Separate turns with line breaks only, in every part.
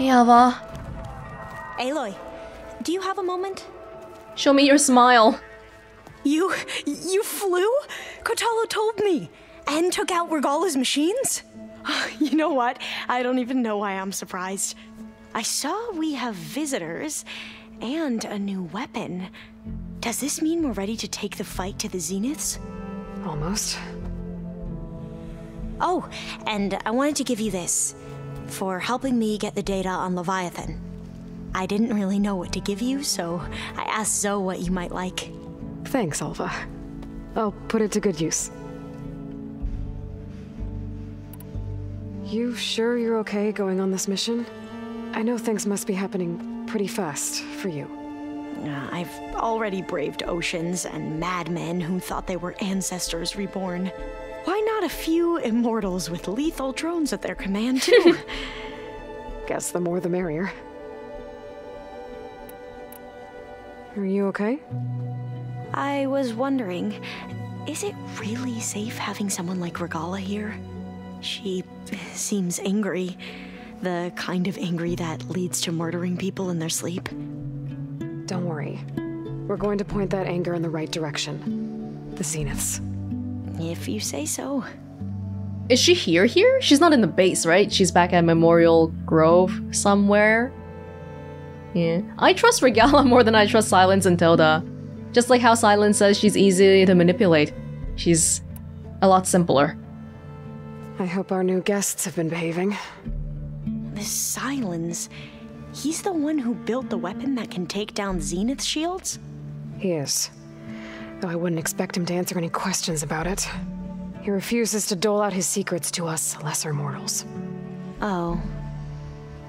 Hey, Alva.
Aloy, do you have a moment?
Show me your smile.
You. you flew? Kotallo told me. And took out Regalla's machines? You know what? I don't even know why I'm surprised. I saw we have visitors and a new weapon. Does this mean we're ready to take the fight to the Zeniths?
Almost.
Oh, and I wanted to give you this for helping me get the data on Leviathan. I didn't really know what to give you, so I asked Zoe what you might like.
Thanks, Alva. I'll put it to good use. You sure you're okay going on this mission? I know things must be happening pretty fast for you.
Uh, I've already braved oceans and madmen who thought they were ancestors reborn. Why not a few immortals with lethal drones at their command, too?
Guess the more the merrier. Are you okay?
I was wondering, is it really safe having someone like Regalla here? She seems angry. The kind of angry that leads to murdering people in their sleep.
Don't worry. We're going to point that anger in the right direction. The Zeniths.
If you say so.
Is she here here? She's not in the base, right? She's back at Memorial Grove somewhere. Yeah. I trust Regalla more than I trust Sylens and Tilda. Just like how Sylens says she's easy to manipulate. She's a lot simpler.
I hope our new guests have been behaving.
This Sylens, he's the one who built the weapon that can take down Zenith shields?
He is. Though I wouldn't expect him to answer any questions about it. He refuses to dole out his secrets to us lesser mortals.
Oh.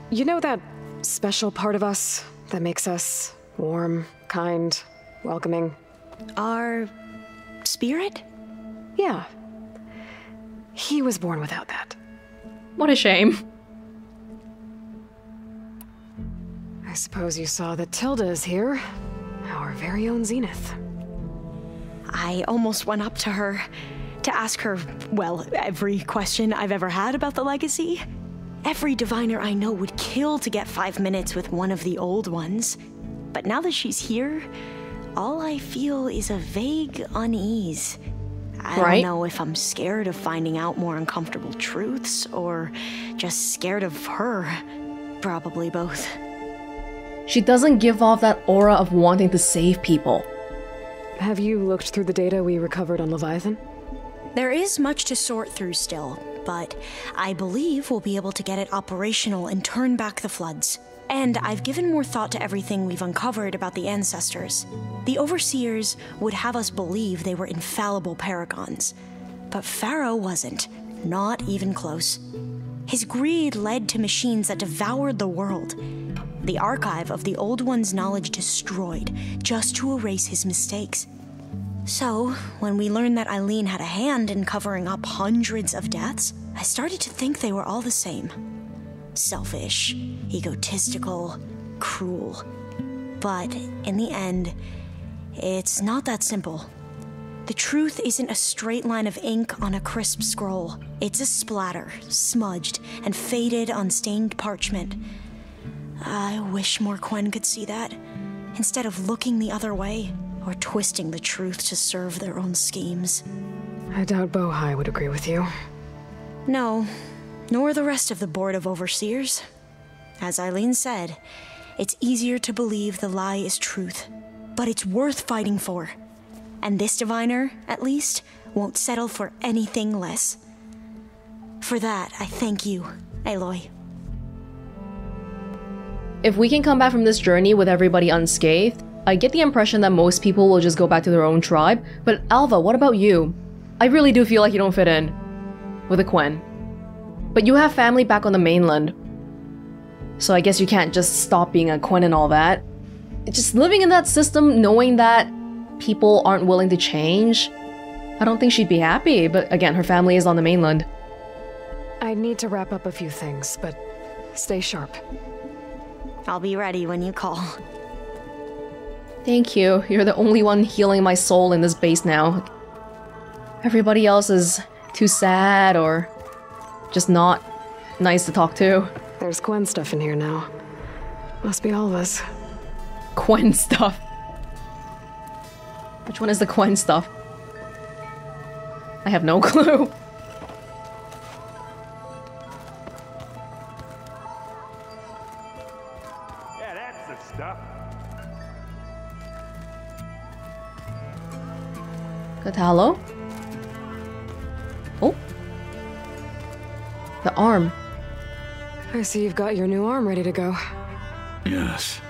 You know that special part of us that makes us warm, kind, welcoming?
Our spirit?
Yeah, he was born without that.
What a shame.
I suppose you saw that Tilda is here. Our very own Zenith.
I almost went up to her to ask her, well, every question I've ever had about the legacy. Every diviner I know would kill to get five minutes with one of the old ones. But now that she's here, all I feel is a vague unease. I
right?
don't know if I'm scared of finding out more uncomfortable truths or just scared of her. Probably both.
She doesn't give off that aura of wanting to save people.
Have you looked through the data we recovered on Leviathan?
There is much to sort through still, but I believe we'll be able to get it operational and turn back the floods. And I've given more thought to everything we've uncovered about the ancestors. The overseers would have us believe they were infallible paragons. But Faro wasn't, not even close. His greed led to machines that devoured the world. The archive of the Old One's knowledge destroyed, just to erase his mistakes. So, when we learned that Eileen had a hand in covering up hundreds of deaths, I started to think they were all the same selfish, egotistical, cruel. But in the end, it's not that simple. The truth isn't a straight line of ink on a crisp scroll. It's a splatter, smudged and faded on stained parchment. I wish more Quen could see that, instead of looking the other way or twisting the truth to serve their own schemes.
I doubt Bohai would agree with you.
No, nor the rest of the Board of Overseers. As Eileen said, it's easier to believe the lie is truth, but it's worth fighting for. And this diviner, at least, won't settle for anything less. For that, I thank you, Aloy.
If we can come back from this journey with everybody unscathed, I get the impression that most people will just go back to their own tribe. But Alva, what about you? I really do feel like you don't fit in with a Quen. But you have family back on the mainland. So I guess you can't just stop being a Quen and all that. Just living in that system, knowing that people aren't willing to change, I don't think she'd be happy. But again, her family is on the mainland.
I need to wrap up a few things, but stay sharp.
I'll be ready when you call.
Thank you. You're the only one healing my soul in this base now. Everybody else is too sad or just not nice to talk to.
There's Quen stuff in here now. Must be all of us.
Quen stuff. Which one is the Quen stuff? I have no clue. Kotallo? Oh. The arm.
I see you've got your new arm ready to go.
Yes.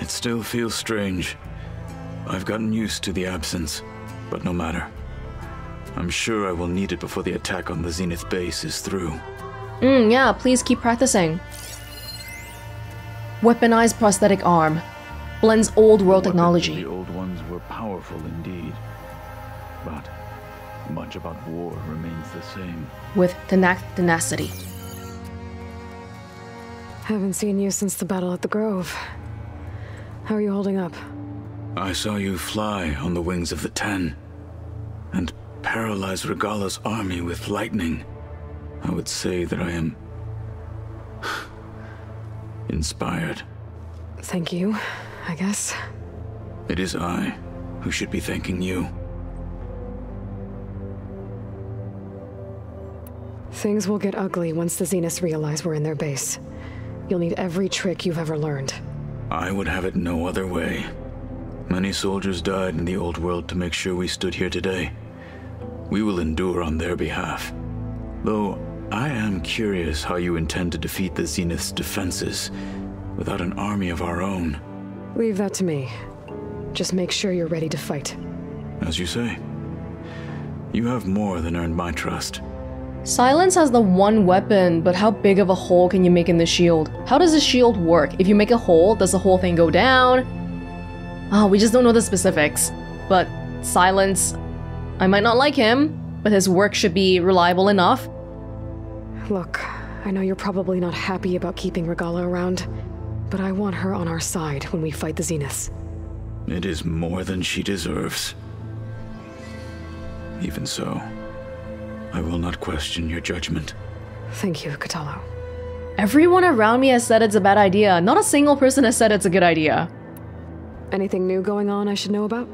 It still feels strange. I've gotten used to the absence, but no matter. I'm sure I will need it before the attack on the Zenith base is through.
Mm, yeah, please keep practicing. Weaponized prosthetic arm. Blends old world
Weapons of
technology.
The old ones were powerful indeed. But much about war remains the same.
With tenacity.
Haven't seen you since the battle at the Grove. How are you holding up?
I saw you fly on the wings of the Ten, and paralyze Regalla's army with lightning. I would say that I am inspired.
Thank you, I guess.
It is I who should be thanking you.
Things will get ugly once the Zeniths realize we're in their base. You'll need every trick you've ever learned.
I would have it no other way. Many soldiers died in the old world to make sure we stood here today. We will endure on their behalf. Though I am curious how you intend to defeat the Zenith's defenses without an army of our own.
Leave that to me. Just make sure you're ready to fight.
As you say, you have more than earned my trust.
Sylens has the one weapon, but how big of a hole can you make in the shield? How does the shield work? If you make a hole, does the whole thing go down? Ah, we just don't know the specifics. But Sylens, I might not like him, but his work should be reliable enough.
Look, I know you're probably not happy about keeping Regalla around, but I want her on our side when we fight the Zeniths.
It is more than she deserves. Even so, I will not question your judgment.
Thank you, Kotallo.
Everyone around me has said it's a bad idea. Not a single person has said it's a good idea.
Anything new going on I should know about?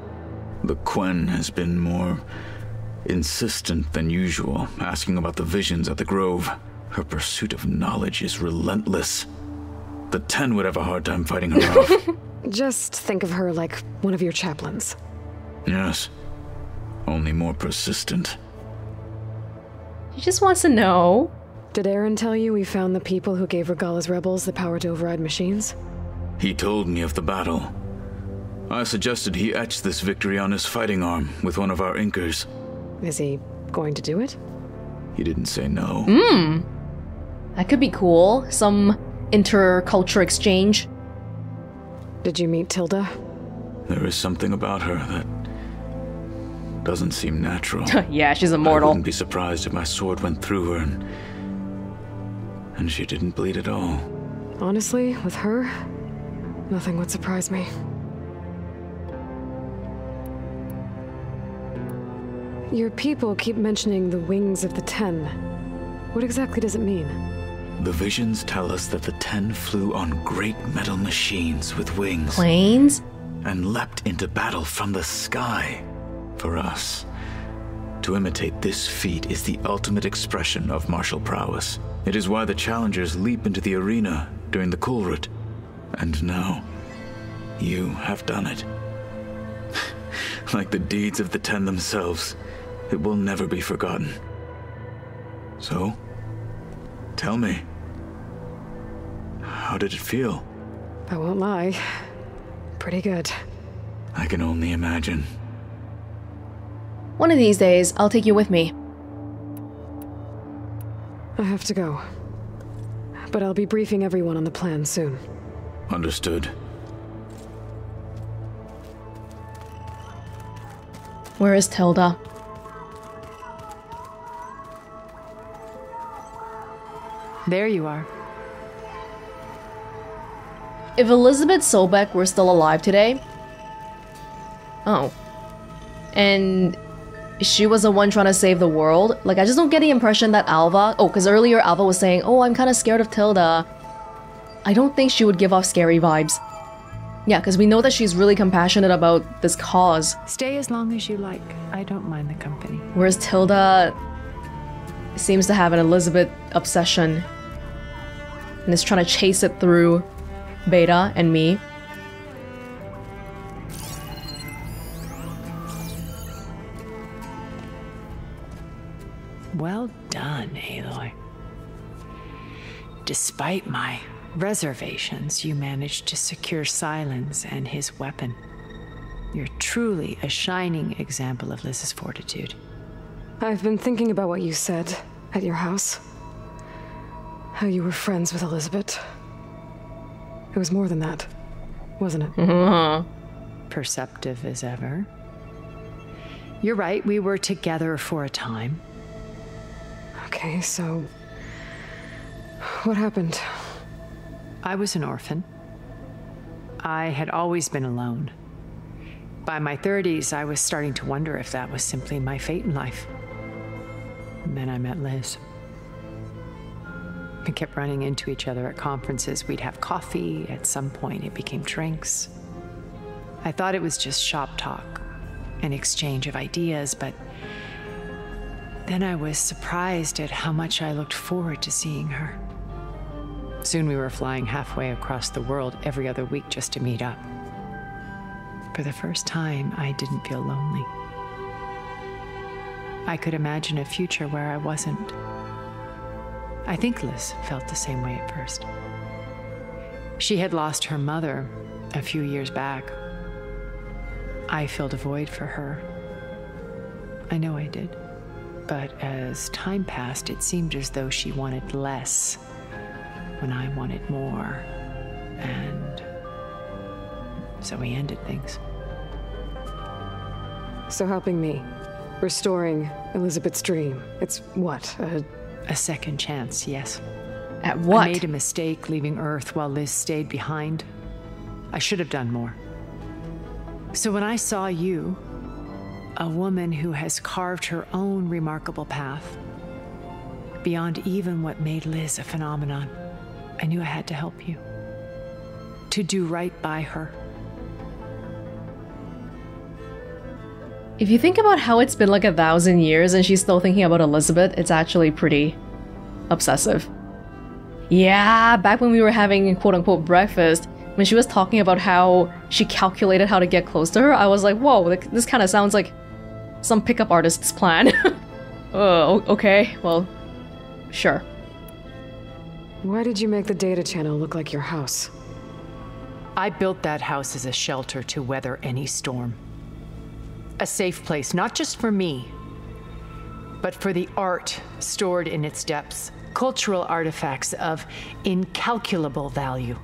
The Quen has been more insistent than usual, asking about the visions at the Grove. Her pursuit of knowledge is relentless. The Ten would have a hard time fighting her off.
Just think of her like one of your chaplains.
yes. Only more persistent.
He just wants to know.
Did Erend tell you we found the people who gave Regalla's rebels the power to override machines?
He told me of the battle. I suggested he etch this victory on his fighting arm with one of our inkers.
Is he going to do it?
He didn't say no. Hmm.
That could be cool. Some interculture exchange.
Did you meet Tilda?
There is something about her that doesn't seem natural.
yeah, she's immortal.
I wouldn't be surprised if my sword went through her and. and she didn't bleed at all.
Honestly, with her, nothing would surprise me. Your people keep mentioning the wings of the Ten. What exactly does it mean?
The visions tell us that the Ten flew on great metal machines with wings
Planes?
and leapt into battle from the sky. For us, to imitate this feat is the ultimate expression of martial prowess. It is why the challengers leap into the arena during the Kulrut. And now, you have done it. like the deeds of the Ten themselves, it will never be forgotten. So, tell me, how did it feel?
I won't lie. Pretty good.
I can only imagine.
One of these days, I'll take you with me.
I have to go. But I'll be briefing everyone on the plan soon.
Understood.
Where is Tilda?
There you are.
If Elizabeth Sobeck were still alive today. Oh. And she was the one trying to save the world. Like, I just don't get the impression that Alva. Oh, because earlier Alva was saying, oh, I'm kind of scared of Tilda. I don't think she would give off scary vibes. Yeah, because we know that she's really compassionate about this cause.
Stay as long as you like. I don't mind the company.
Whereas Tilda seems to have an Elizabeth obsession and is trying to chase it through Beta and me.
Well done, Aloy. Despite my reservations, you managed to secure Sylens and his weapon. You're truly a shining example of Liz's fortitude.
I've been thinking about what you said at your house. How you were friends with Elizabeth. It was more than that, wasn't it? Uh-huh.
Perceptive as ever. You're right, we were together for a time.
Okay, so. What happened?
I was an orphan. I had always been alone. By my 30s, I was starting to wonder if that was simply my fate in life. And then I met Liz. We kept running into each other at conferences. We'd have coffee. At some point, it became drinks. I thought it was just shop talk, an exchange of ideas, but then I was surprised at how much I looked forward to seeing her. Soon we were flying halfway across the world every other week just to meet up. For the first time, I didn't feel lonely. I could imagine a future where I wasn't. I think Liz felt the same way at first. She had lost her mother a few years back. I filled a void for her. I know I did. But as time passed, it seemed as though she wanted less when I wanted more. And so we ended things.
So helping me. Restoring Elizabeth's dream. It's what? A
A second chance, yes.
At what?
I made a mistake leaving Earth while Liz stayed behind. I should have done more. So when I saw you, a woman who has carved her own remarkable path, beyond even what made Liz a phenomenon, I knew I had to help you. To do right by her.
If you think about how it's been like a thousand years and she's still thinking about Elizabeth, it's actually pretty obsessive. Yeah, back when we were having quote unquote breakfast, when she was talking about how she calculated how to get close to her, I was like, whoa, this kind of sounds like some pickup artist's plan. oh, okay, well, sure.
Why did you make the data channel look like your house?
I built that house as a shelter to weather any storm. A safe place, not just for me, but for the art stored in its depths, cultural artifacts of incalculable value.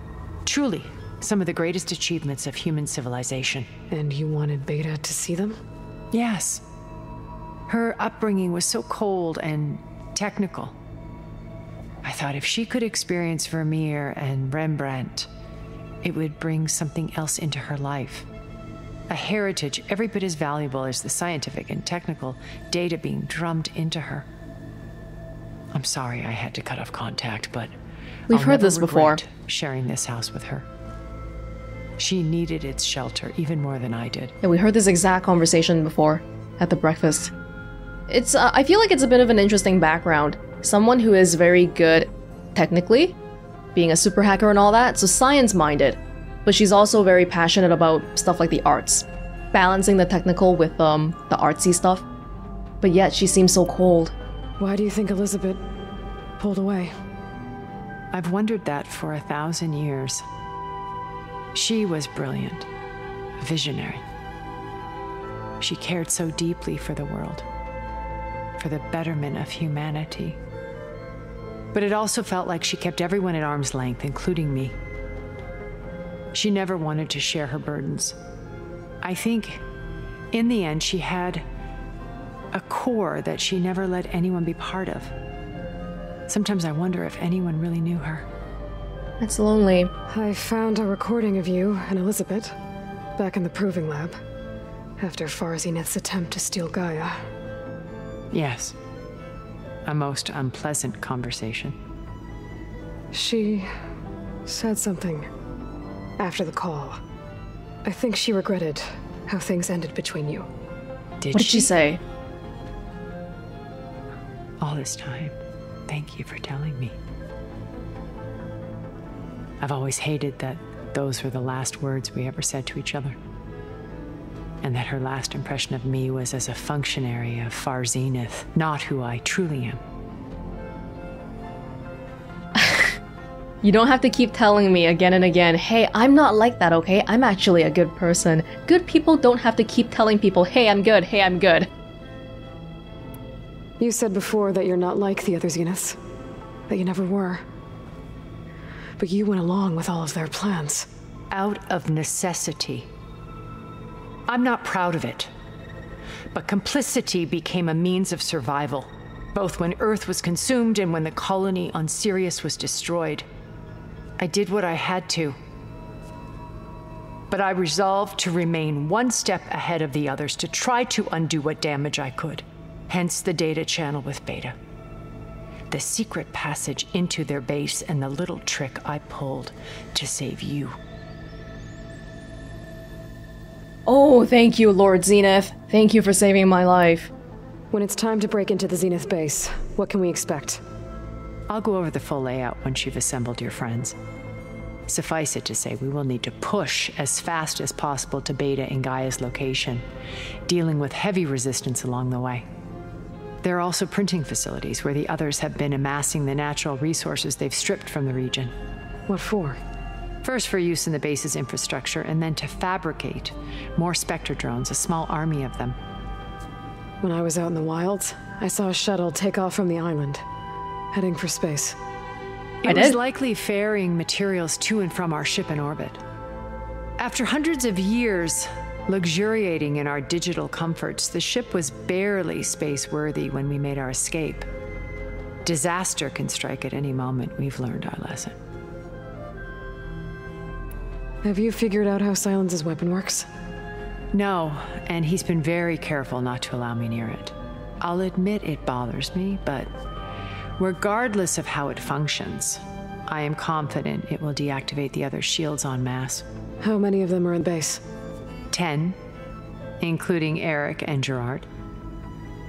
Truly, some of the greatest achievements of human civilization.
And you wanted Beta to see them?
Yes. Her upbringing was so cold and technical. I thought if she could experience Vermeer and Rembrandt, it would bring something else into her life. A heritage every bit as valuable as the scientific and technical data being drummed into her. I'm sorry I had to cut off contact, but
We've
I'll
heard this before.
Sharing this house with her. She needed its shelter even more than I did.
Yeah, we heard this exact conversation before at the breakfast. It's uh, I feel like it's a bit of an interesting background. Someone who is very good technically, being a super hacker and all that, so science minded, but she's also very passionate about stuff like the arts, balancing the technical with um the artsy stuff. But yet she seems so cold.
Why do you think Elizabeth pulled away?
I've wondered that for a thousand years. She was brilliant, visionary. She cared so deeply for the world, for the betterment of humanity. But it also felt like she kept everyone at arm's length, including me. She never wanted to share her burdens. I think, in the end, she had a core that she never let anyone be part of. Sometimes I wonder if anyone really knew her.
That's lonely.
I found a recording of you and Elizabeth back in the proving lab after Far Zenith's attempt to steal Gaia.
Yes. A most unpleasant conversation.
She said something after the call. I think she regretted how things ended between you.
Did
What did she say?
All this time, thank you for telling me. I've always hated that those were the last words we ever said to each other. And that her last impression of me was as a functionary of Far Zenith, not who I truly am.
You don't have to keep telling me again and again, hey, I'm not like that, okay? I'm actually a good person. Good people don't have to keep telling people, hey, I'm good, hey, I'm good.
You said before that you're not like the other Zeniths. That you never were. But you went along with all of their plans.
Out of necessity. I'm not proud of it. But complicity became a means of survival, both when Earth was consumed and when the colony on Sirius was destroyed. I did what I had to. But I resolved to remain one step ahead of the others to try to undo what damage I could. Hence the data channel with Beta. The secret passage into their base and the little trick I pulled to save you.
Oh, thank you, Lord Zenith. Thank you for saving my life.
When it's time to break into the Zenith base, what can we expect?
I'll go over the full layout once you've assembled your friends. Suffice it to say, we will need to push as fast as possible to Beta and Gaia's location, dealing with heavy resistance along the way. There are also printing facilities where the others have been amassing the natural resources they've stripped from the region.
What for?
First for use in the base's infrastructure, and then to fabricate more Spectre drones, a small army of them.
When I was out in the wilds, I saw a shuttle take off from the island, heading for space.
It
I
was
did.
likely ferrying materials to and from our ship in orbit. After hundreds of years luxuriating in our digital comforts, the ship was barely space worthy when we made our escape. Disaster can strike at any moment. We've learned our lesson.
Have you figured out how Sylens's weapon works?
No, and he's been very careful not to allow me near it. I'll admit it bothers me, but regardless of how it functions, I am confident it will deactivate the other shields en masse.
How many of them are in base?
Ten, including Erik and Gerard.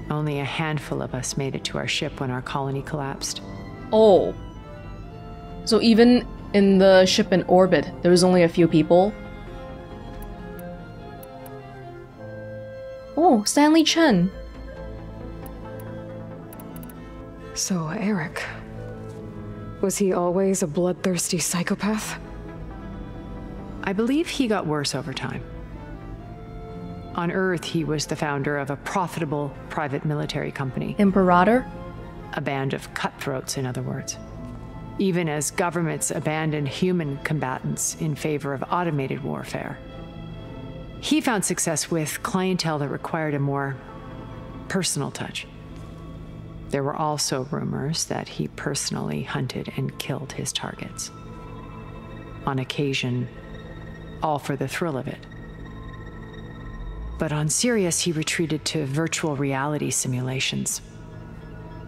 Only a handful of us made it to our ship when our colony collapsed.
Oh. So even in the ship in orbit, there was only a few people? Oh, Stanley Chen.
So, Erik. Was he always a bloodthirsty psychopath?
I believe he got worse over time. On Earth, he was the founder of a profitable private military company,
Imperator?
a band of cutthroats, in other words. Even as governments abandoned human combatants in favor of automated warfare. He found success with clientele that required a more personal touch. There were also rumors that he personally hunted and killed his targets. On occasion, all for the thrill of it. But on Sirius, he retreated to virtual reality simulations.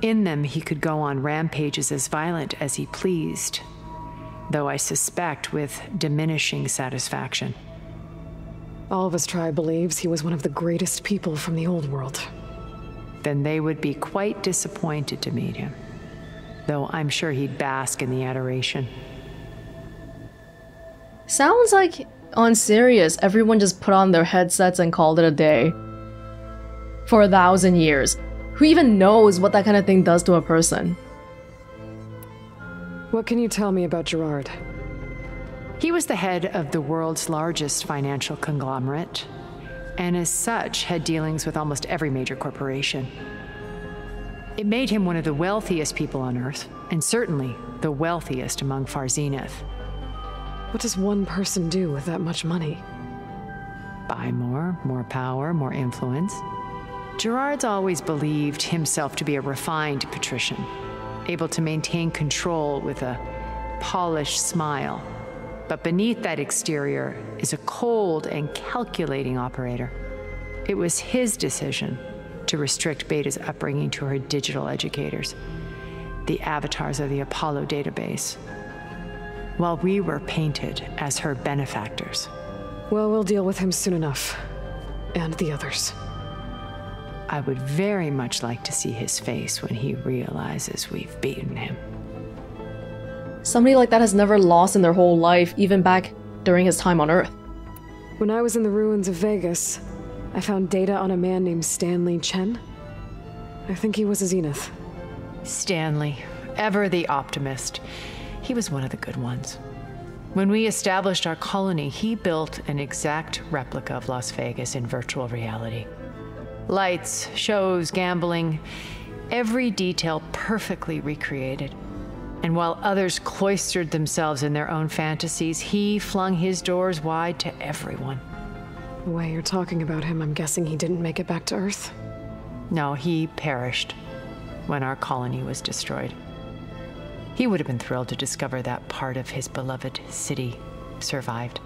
In them, he could go on rampages as violent as he pleased, though I suspect with diminishing satisfaction.
All of his tribe believes he was one of the greatest people from the old world.
Then they would be quite disappointed to meet him, though I'm sure he'd bask in the adoration.
Sounds like on Sirius, everyone just put on their headsets and called it a day. For a thousand years. Who even knows what that kind of thing does to a person?
What can you tell me about Gerard?
He was the head of the world's largest financial conglomerate, and as such had dealings with almost every major corporation. It made him one of the wealthiest people on Earth, and certainly the wealthiest among Far Zenith.
What does one person do with that much money?
Buy more, more power, more influence. Gerard's always believed himself to be a refined patrician, able to maintain control with a polished smile. But beneath that exterior is a cold and calculating operator. It was his decision to restrict Beta's upbringing to her digital educators, the avatars of the Apollo database, while we were painted as her benefactors.
Well, we'll deal with him soon enough. And the others.
I would very much like to see his face when he realizes we've beaten him.
Somebody like that has never lost in their whole life, even back during his time on Earth.
When I was in the ruins of Vegas, I found data on a man named Stanley Chen. I think he was a Zenith.
Stanley, ever the optimist. He was one of the good ones. When we established our colony, he built an exact replica of Las Vegas in virtual reality. Lights, shows, gambling, every detail perfectly recreated. And while others cloistered themselves in their own fantasies, he flung his doors wide to everyone.
The way you're talking about him, I'm guessing he didn't make it back to Earth.
No, he perished when our colony was destroyed. He would have been thrilled to discover that part of his beloved city survived.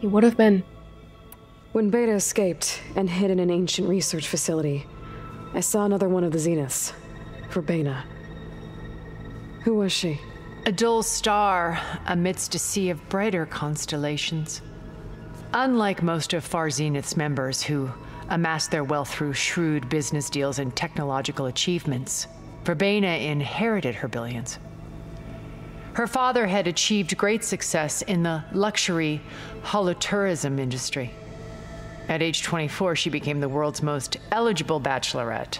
He would have been.
When Beta escaped and hid in an ancient research facility, I saw another one of the Zeniths. Verbena. Who was she?
A dull star amidst a sea of brighter constellations. Unlike most of Far Zenith's members who amassed their wealth through shrewd business deals and technological achievements, Verbena inherited her billions. Her father had achieved great success in the luxury holotourism industry. At age 24, she became the world's most eligible bachelorette,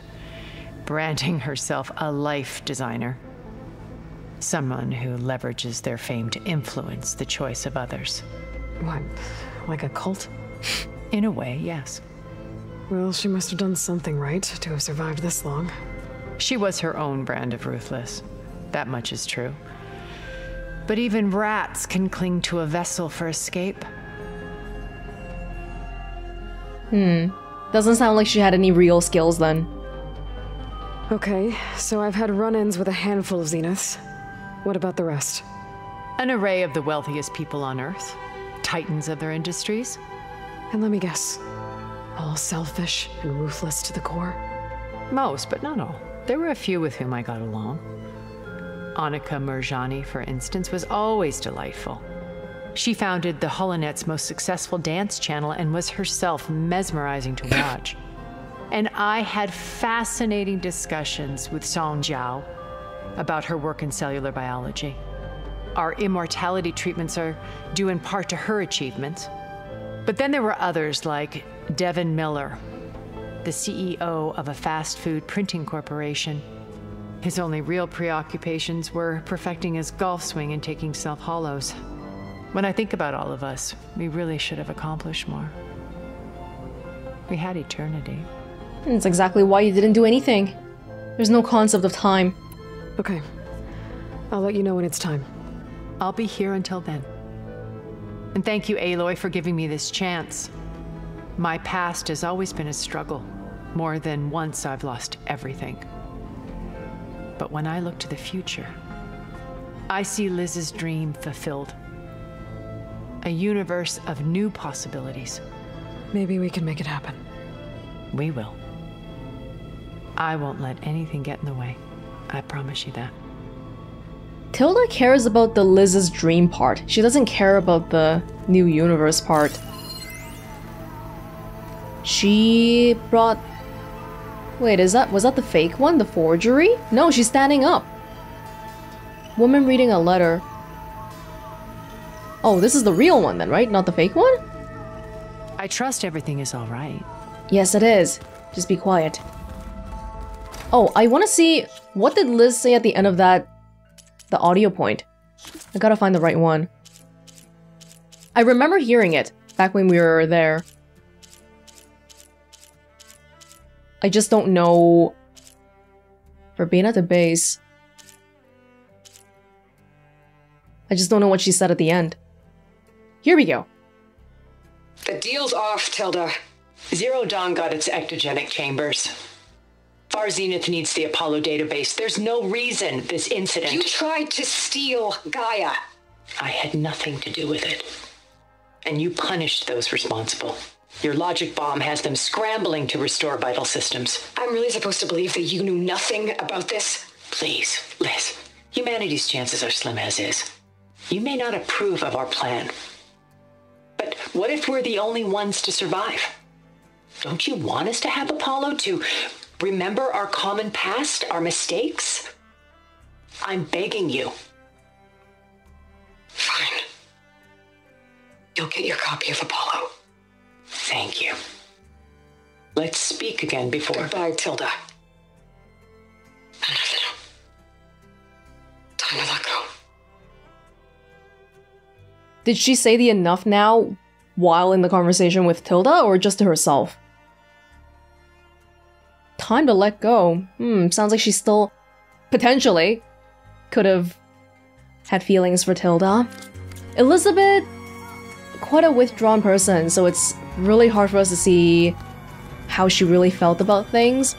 branding herself a life designer. Someone who leverages their fame to influence the choice of others.
What? Like a cult?
In a way, yes.
Well, she must have done something right to have survived this long.
She was her own brand of ruthless. That much is true. But even rats can cling to a vessel for escape.
Hmm. Doesn't sound like she had any real skills then.
Okay, so I've had run ins with a handful of Zeniths. What about the rest?
An array of the wealthiest people on Earth, titans of their industries.
And let me guess all selfish and ruthless to the core?
Most, but not all. There were a few with whom I got along. Annika Murjani, for instance, was always delightful. She founded the Holonet's most successful dance channel and was herself mesmerizing to watch. and I had fascinating discussions with Song Jiao about her work in cellular biology. Our immortality treatments are due in part to her achievements. But then there were others like Devin Miller, the CEO of a fast food printing corporation. His only real preoccupations were perfecting his golf swing and taking self hollows. When I think about all of us, we really should have accomplished more. We had eternity.
That's exactly why you didn't do anything. There's no concept of time.
Okay. I'll let you know when it's time.
I'll be here until then. And thank you, Aloy, for giving me this chance. My past has always been a struggle. More than once, I've lost everything. But when I look to the future, I see Liz's dream fulfilled. A universe of new possibilities.
Maybe we can make it happen.
We will. I won't let anything get in the way. I promise you that.
Tilda cares about the Liz's dream part. She doesn't care about the new universe part. She brought Wait, is that was that the fake one? The forgery? No, she's standing up. Woman reading a letter. Oh, this is the real one then, right? Not the fake one?
I trust everything is all right.
Yes, it is. Just be quiet. Oh, I want to see what did Liz say at the end of that the audio point. I gotta find the right one. I remember hearing it back when we were there. I just don't know. For being at the base. I just don't know what she said at the end. Here we go.
The deal's off, Tilda. Zero Dawn got its ectogenic chambers. Far Zenith needs the Apollo database. There's no reason this incident.
You tried to steal Gaia.
I had nothing to do with it. And you punished those responsible. Your logic bomb has them scrambling to restore vital systems.
I'm really supposed to believe that you knew nothing about this?
Please, Liz. Humanity's chances are slim as is. You may not approve of our plan. But what if we're the only ones to survive? Don't you want us to have Apollo to remember our common past, our mistakes? I'm begging you.
Fine. You'll get your copy of Apollo.
Thank you. Let's speak again before.
Goodbye, Tilda. Enough. Time to let go.
Did she say the enough now while in the conversation with Tilda or just to herself? Time to let go. Hmm, sounds like she still potentially could have had feelings for Tilda. Elizabeth, quite a withdrawn person, so it's really hard for us to see how she really felt about things.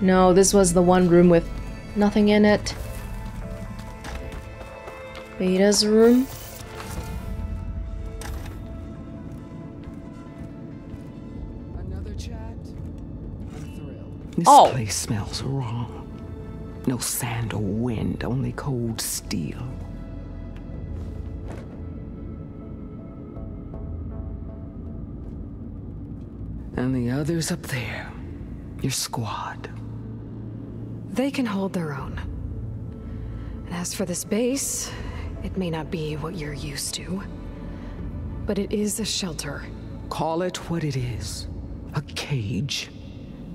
No, this was the one room with nothing in it. Beta's room?
Another chat? I'm thrilled.
This
Oh.
place smells wrong. No sand or wind, only cold steel. And the others up there, your squad.
They can hold their own. And as for this base, it may not be what you're used to, but it is a shelter.
Call it what it is a cage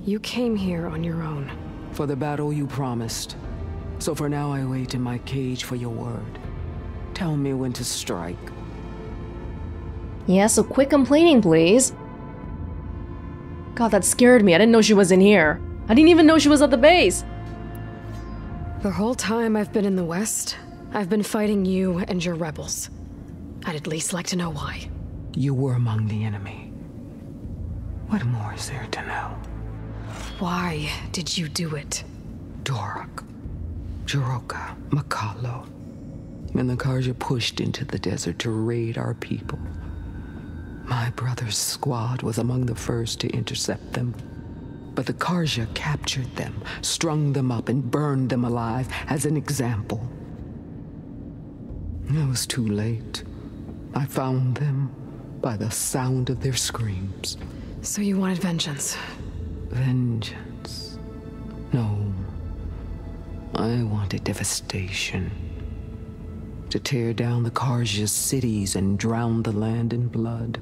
You came here on your own.
for the battle you promised. So for now, I wait in my cage for your word. Tell me when to strike.
Yeah, so quit complaining, please. God, that scared me. I didn't know she was in here. I didn't even know she was at the base.
The whole time I've been in the West, I've been fighting you and your rebels. I'd at least like to know why.
You were among the enemy. What more is there to know?
Why did you do it?
Dorak, Jiroka, Makalo, and the Carja pushed into the desert to raid our people. My brother's squad was among the first to intercept them. But the Carja captured them, strung them up, and burned them alive as an example. It was too late. I found them by the sound of their screams.
So you wanted vengeance.
Vengeance. No. I wanted devastation. To tear down the Carja's cities and drown the land in blood.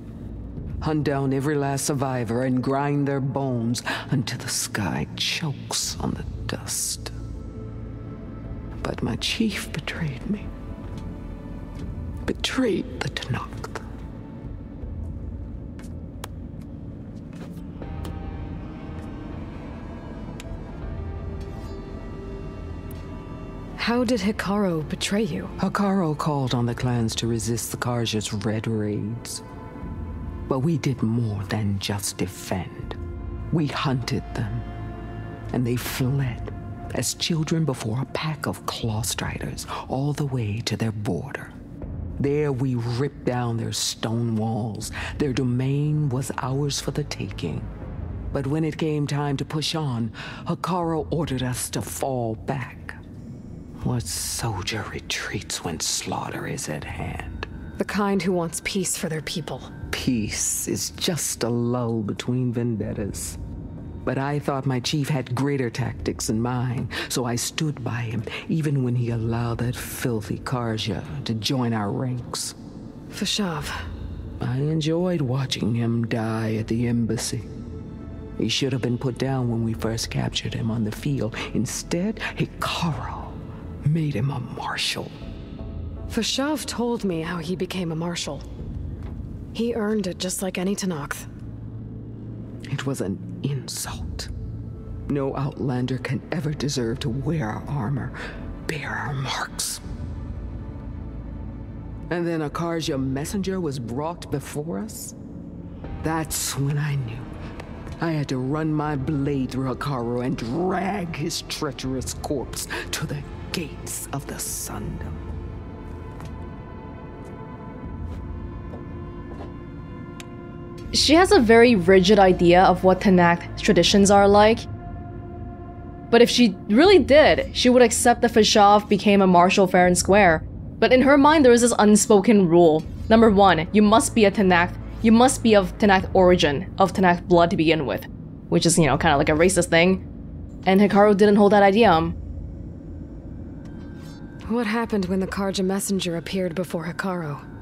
Hunt down every last survivor and grind their bones until the sky chokes on the dust. But my chief betrayed me. Betrayed the Tenakth.
How did Hekarro betray you?
Hekarro called on the clans to resist the Carja's red raids. But we did more than just defend. We hunted them, and they fled as children before a pack of claw striders all the way to their border. There we ripped down their stone walls. Their domain was ours for the taking. But when it came time to push on, Hekarro ordered us to fall back. What soldier retreats when slaughter is at hand?
The kind who wants peace for their people.
Peace is just a lull between vendettas. But I thought my chief had greater tactics than mine, so I stood by him, even when he allowed that filthy Carja to join our ranks.
Fashav.
I enjoyed watching him die at the embassy. He should have been put down when we first captured him on the field. Instead, Hekarro made him a marshal.
Fashav told me how he became a marshal. He earned it just like any Tenakth.
It was an insult. No outlander can ever deserve to wear our armor, bear our marks. And then a Carja messenger was brought before us? That's when I knew. I had to run my blade through Hekarro and drag his treacherous corpse to the gates of the Sundom.
She has a very rigid idea of what Tenakth traditions are like. But if she really did, she would accept that Fashav became a marshal fair and square. But in her mind, there is this unspoken rule. Number one, you must be a Tenakth. You must be of Tenakth origin, of Tenakth blood to begin with. Which is, you know, kind of like a racist thing. And Hekarro didn't hold that idea. Um.
What happened when the Carja messenger appeared before Hekarro?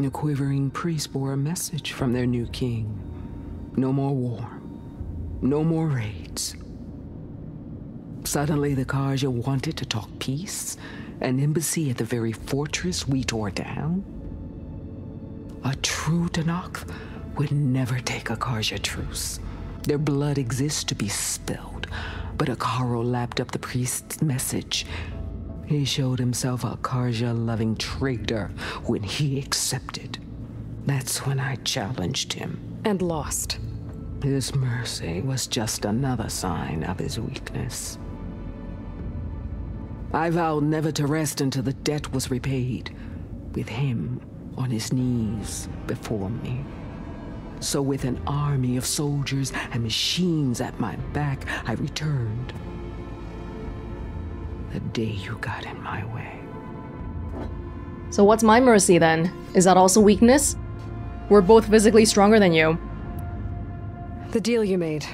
The quivering priest bore a message from their new king. No more war. No more raids. Suddenly, the Carja wanted to talk peace. An embassy at the very fortress we tore down. A true Tenakth would never take a Carja truce. Their blood exists to be spilled. But Hekarro lapped up the priest's message he showed himself a Carja loving traitor when he accepted. That's when I challenged him.
And lost.
His mercy was just another sign of his weakness. I vowed never to rest until the debt was repaid, with him on his knees before me. So, with an army of soldiers and machines at my back, I returned the day you got in my way.
So what's my mercy then? Is that also weakness? We're both physically stronger than you.
The deal you made.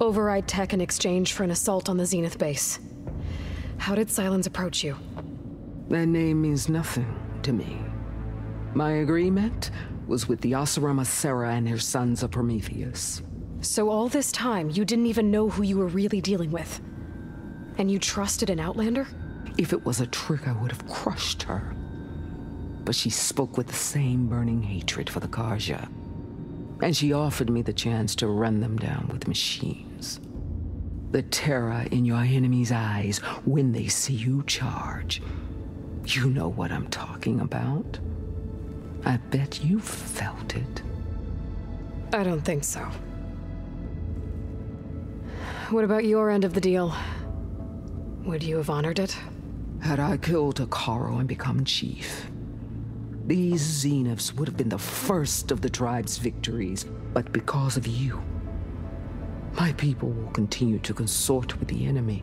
Override tech in exchange for an assault on the Zenith base. How did Sylens approach you?
That name means nothing to me. My agreement was with the Oseram Sera and her sons of Prometheus.
So all this time, you didn't even know who you were really dealing with? And you trusted an Outlander?
If it was a trick, I would have crushed her. But she spoke with the same burning hatred for the Carja. And she offered me the chance to run them down with machines. The terror in your enemy's eyes when they see you charge. You know what I'm talking about. I bet you felt it.
I don't think so. What about your end of the deal? Would you have honored it?
Had I killed Hekarro and become chief, these Zeniths would have been the first of the tribe's victories, but because of you, my people will continue to consort with the enemy.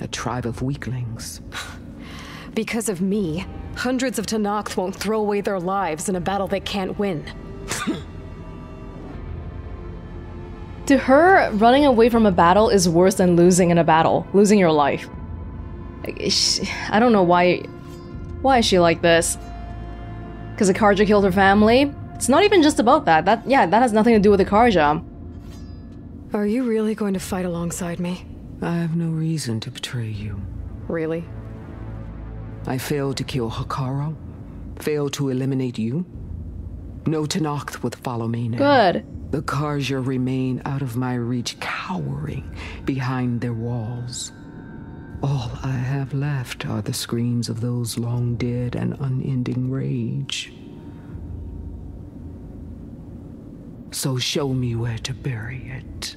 A tribe of weaklings.
because of me, hundreds of Tenakth won't throw away their lives in a battle they can't win.
To her, running away from a battle is worse than losing in a battle, losing your life. I don't know why. Why is she like this? Because the Carja killed her family? It's not even just about that. That yeah, that has nothing to do with the Carja.
Are you really going to fight alongside me?
I have no reason to betray you.
Really?
I failed to kill Hekarro. Failed to eliminate you. No Tenakth would follow me now.
Good.
The Carja remain out of my reach, cowering behind their walls. All I have left are the screams of those long dead and unending rage. So show me where to bury it.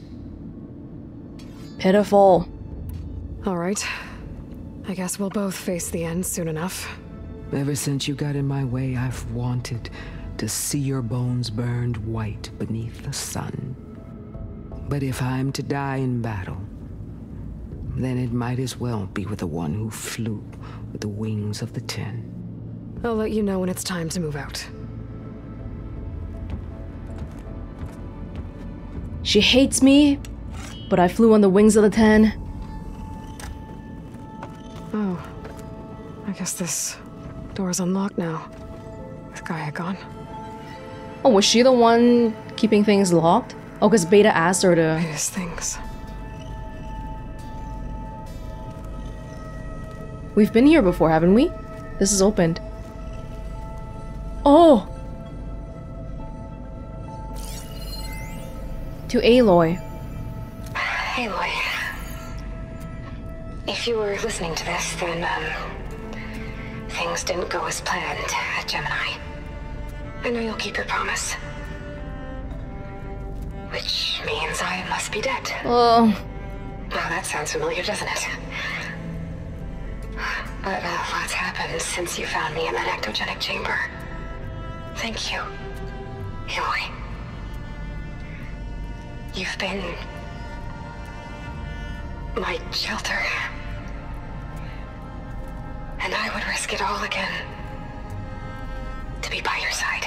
Pitiful.
All right. I guess we'll both face the end soon enough.
Ever since you got in my way, I've wanted to see your bones burned white beneath the sun. But if I'm to die in battle, then it might as well be with the one who flew with the wings of the Ten.
I'll let you know when it's time to move out.
She hates me, but I flew on the wings of the Ten.
Oh. I guess this door's unlocked now. With Gaia gone.
Oh, was she the one keeping things locked? Oh, because Beta asked her to.
Beta's things.
We've been here before, haven't we? This is opened. Oh! To Aloy.
Aloy. If you were listening to this, then, um, things didn't go as planned at Gemini. I know you'll keep your promise. Which means I must be dead.
Oh.
Well, that sounds familiar, doesn't it? But uh, a lot's happened since you found me in that ectogenic chamber. Thank you, Aloy. You've been my shelter. And I would risk it all again be by your side.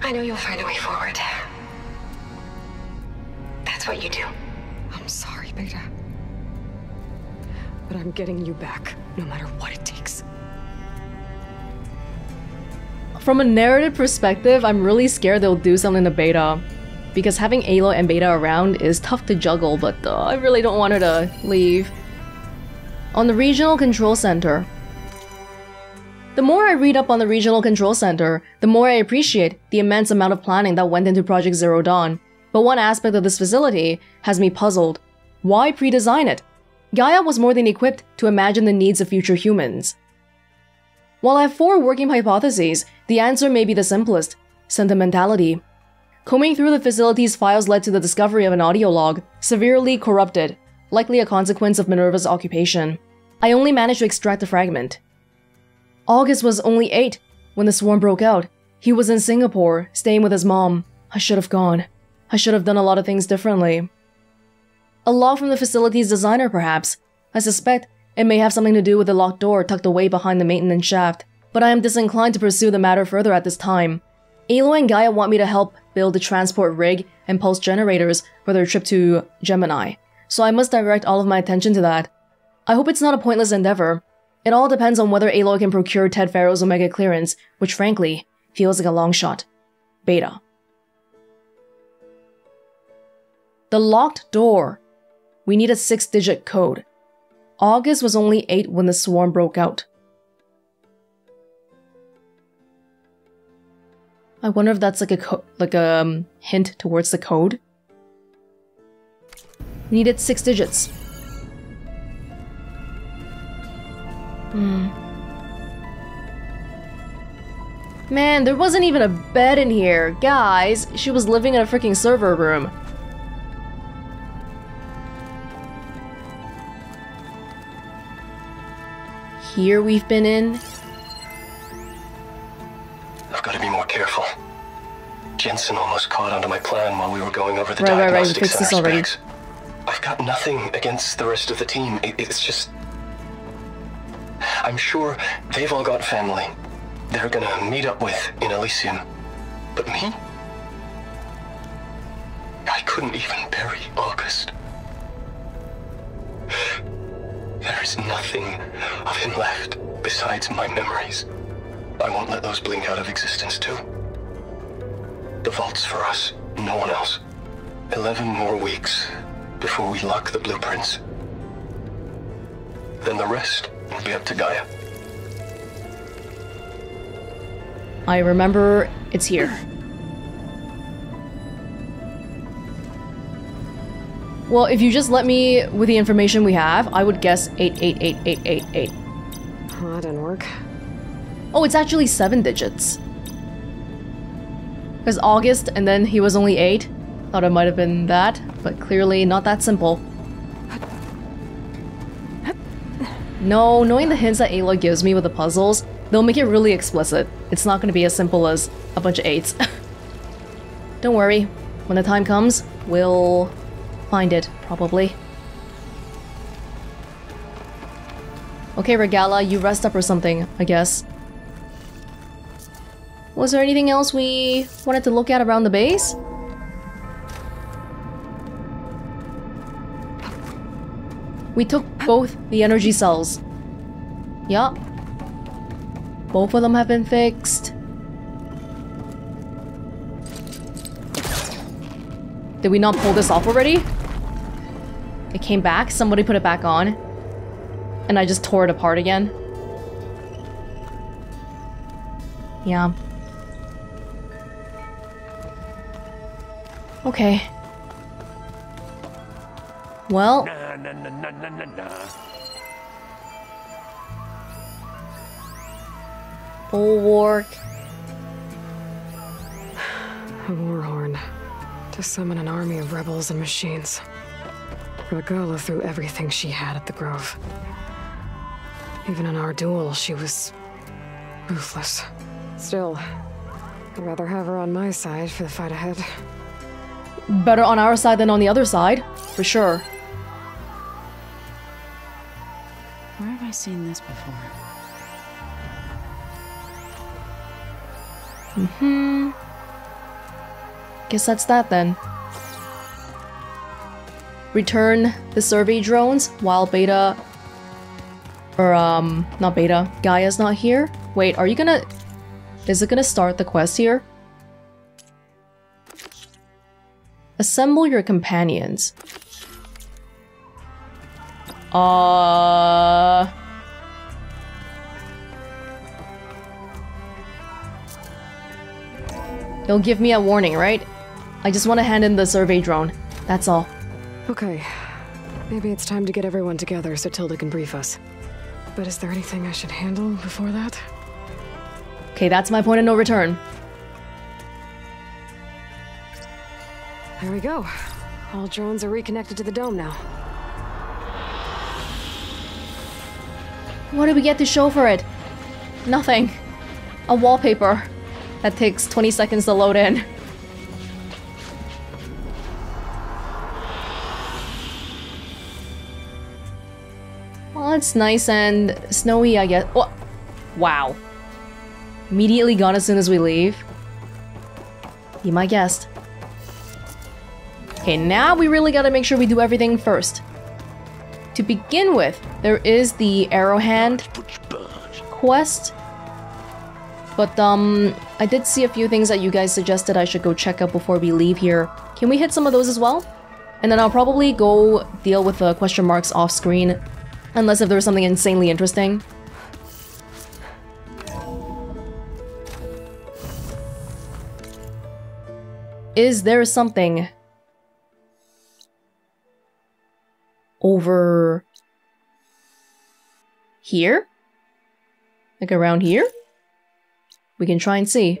I know you'll find a way forward. That's what you do.
I'm sorry, Beta. But I'm getting you back, no matter what it takes.
From a narrative perspective, I'm really scared they'll do something to Beta. Because having Aloy and Beta around is tough to juggle, but uh, I really don't want her to leave. On the Regional Control Center. The more I read up on the Regional Control Center, the more I appreciate the immense amount of planning that went into Project Zero Dawn. But one aspect of this facility has me puzzled. Why pre-design it? Gaia was more than equipped to imagine the needs of future humans. While I have four working hypotheses, the answer may be the simplest sentimentality. Combing through the facility's files led to the discovery of an audio log, severely corrupted, likely a consequence of Minerva's occupation. I only managed to extract a fragment. August was only eight when the swarm broke out. He was in Singapore, staying with his mom. I should have gone. I should have done a lot of things differently. A law from the facility's designer, perhaps. I suspect it may have something to do with the locked door tucked away behind the maintenance shaft, but I am disinclined to pursue the matter further at this time. Aloy and Gaia want me to help build the transport rig and pulse generators for their trip to Gemini, so I must direct all of my attention to that. I hope it's not a pointless endeavor. It all depends on whether Aloy can procure Ted Faro's Omega clearance, which frankly feels like a long shot. Beta. The locked door. We need a six digit code. August was only 8 when the swarm broke out. I wonder if that's like a like a um, hint towards the code. We Needed six digits. Hmm. Man, there wasn't even a bed in here. Guys, she was living in a freaking server room. Here we've been in.
I've got to be more careful. Jensen almost caught onto my plan while we were going over the
right,
diagnostic
right, right.
center
this already.
specs. I've got nothing against the rest of the team. It, it's just... I'm sure they've all got family they're gonna meet up with in Elysium. But me? I couldn't even bury August. There is nothing of him left besides my memories. I won't let those blink out of existence too. The vault's for us, no one else. Eleven more weeks before we lock the blueprints. Then the rest will be up to Gaia.
I remember it's here. Well, if you just let me with the information we have, I would guess 888888.
Well, that didn't work.
Oh, it's actually seven digits. Because August and then he was only eight. Thought it might have been that, but clearly not that simple. No, knowing the hints that Aloy gives me with the puzzles, they'll make it really explicit. It's not going to be as simple as a bunch of eights. Don't worry, when the time comes, we'll find it, probably. Okay, Regalla, you rest up or something, I guess. Was there anything else we wanted to look at around the base? We took both the energy cells. Yeah. Both of them have been fixed. Did we not pull this off already? It came back, somebody put it back on. And I just tore it apart again. Yeah. Okay. Well. Bulwark.
A war horn. To summon an army of rebels and machines. Regalla threw everything she had at the Grove. Even in our duel, she was ruthless. Still, I'd rather have her on my side for the fight ahead.
Better on our side than on the other side, for sure.
Seen this before?
Mm-hmm. Guess that's that then. Return the survey drones while Beta... Or, um, not Beta. Gaia's not here? Wait, are you gonna... Is it gonna start the quest here? Assemble your companions. Uh... It'll give me a warning, right? I just want to hand in the survey drone. That's all.
Okay. Maybe it's time to get everyone together so Tilda can brief us. But is there anything I should handle before that?
Okay, that's my point of no return.
There we go. All drones are reconnected to the dome now.
What do we get to show for it? Nothing. A wallpaper. That takes 20 seconds to load in. Well, it's nice and snowy, I guess. Oh, wow. Immediately gone as soon as we leave. Be my guest. Okay, now we really gotta make sure we do everything first. To begin with, there is the arrow hand quest. But, um, I did see a few things that you guys suggested I should go check out before we leave here. Can we hit some of those as well? And then I'll probably go deal with the question marks off screen. Unless if there's something insanely interesting. Is there something over here? Like around here? We can try and see.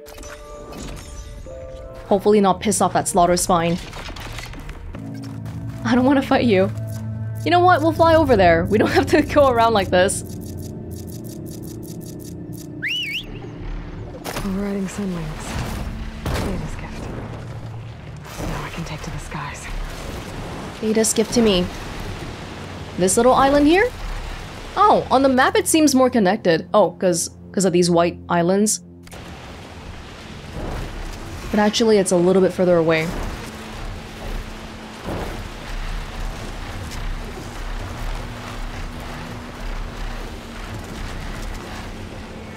Hopefully not piss off that Slaughterspine. I don't want to fight you. You know what? We'll fly over there. We don't have to go around like this.
Overriding sunwings. Ada's gift. Now I can take to the skies.
Ada's gift to me. This little island here? Oh, on the map it seems more connected. Oh, because because of these white islands. But actually it's a little bit further away.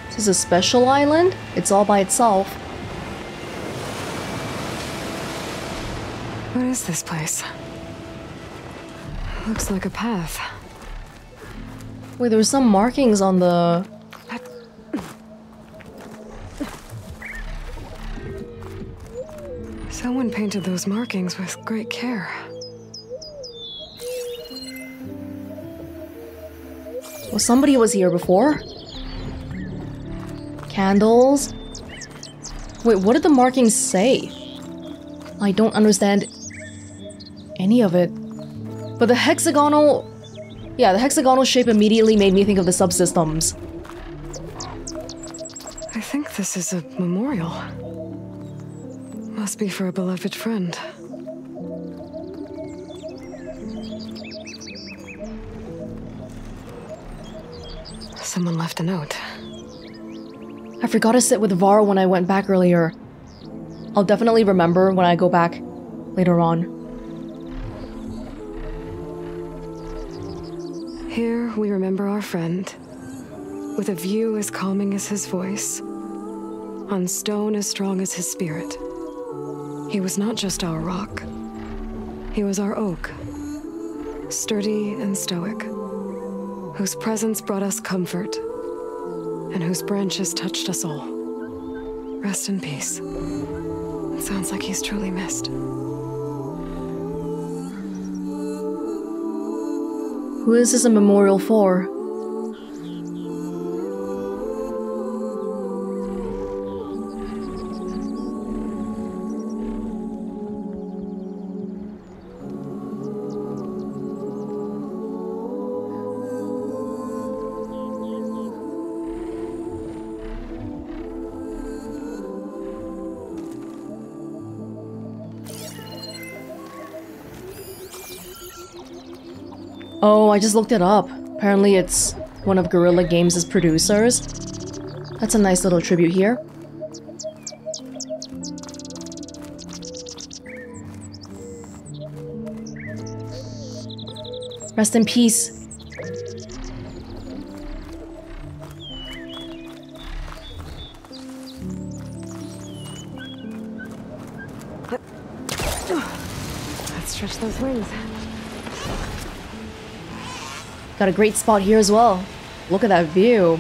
This is a special island? It's all by itself.
What is this place? Looks like a path.
Wait, there were some markings on the...
Someone painted those markings with great care.
Well, somebody was here before. Candles. Wait, what did the markings say? I don't understand any of it. But the hexagonal... Yeah, the hexagonal shape immediately made me think of the subsystems.
I think this is a memorial. Must be for a beloved friend. Someone left a note.
I forgot to sit with Varl when I went back earlier. I'll definitely remember when I go back later on.
Here we remember our friend, with a view as calming as his voice, on stone as strong as his spirit. He was not just our rock, he was our oak, sturdy and stoic, whose presence brought us comfort, and whose branches touched us all. Rest in peace. It sounds like he's truly missed.
Who is this a memorial for? I just looked it up. Apparently it's one of Guerrilla Games' producers. That's a nice little tribute here. Rest in peace. Got a great spot here as well. Look at that view.